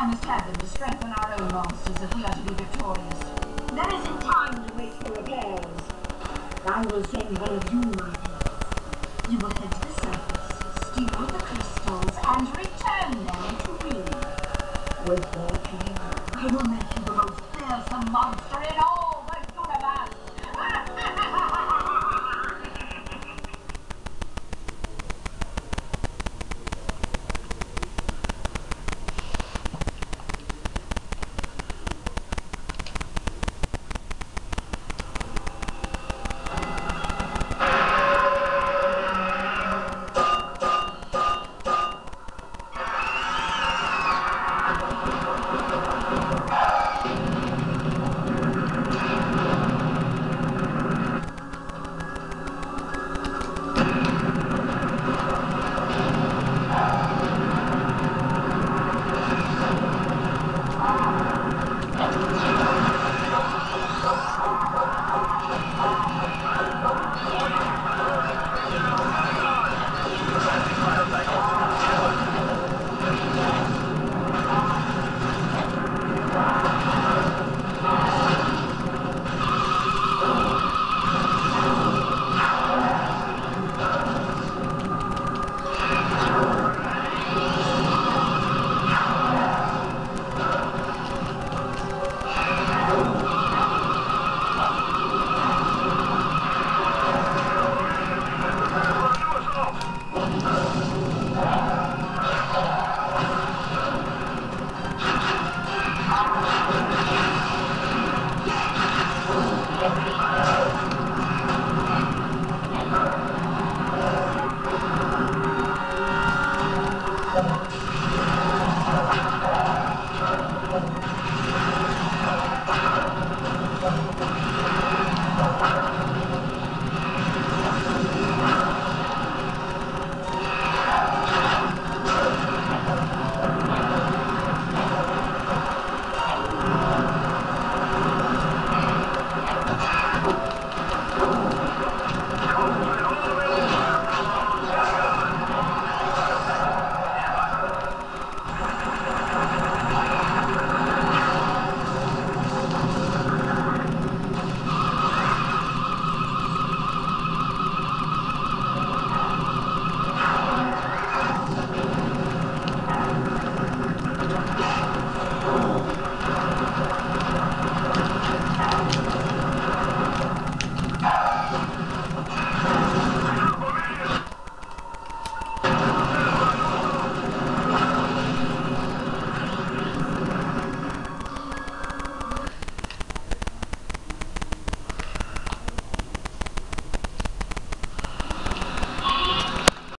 I must have them to strengthen our own monsters if we are to be victorious. There isn't time to wait for repairs. I will send one of you, my people. You will head to the surface, steal the crystals, and return them to me. With their care. I will make you the most fearsome monster in all.